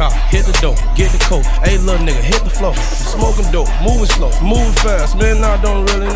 car, hit the door, get the coat. Hey, little nigga, hit the floor. Smoking dope, moving slow, moving fast. Man, I don't really.